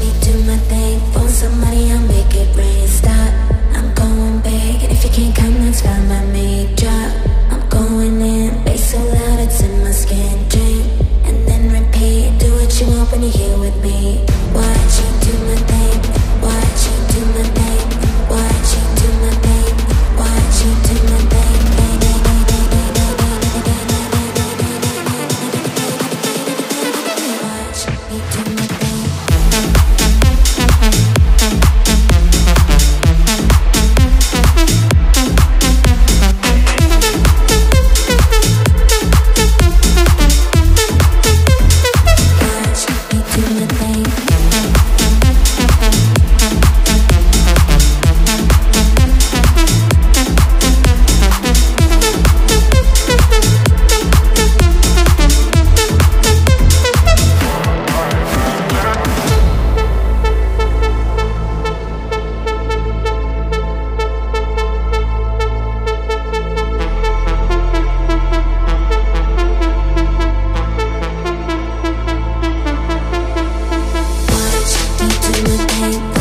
me do my thing. Phone somebody, I'll make it rain. Stop, I'm going big. If you can't come, that's fine by me. Drop, I'm going in. Bass so loud, it's in my skin. Drink, and then repeat. Do what you want when you're here with me. Thank you.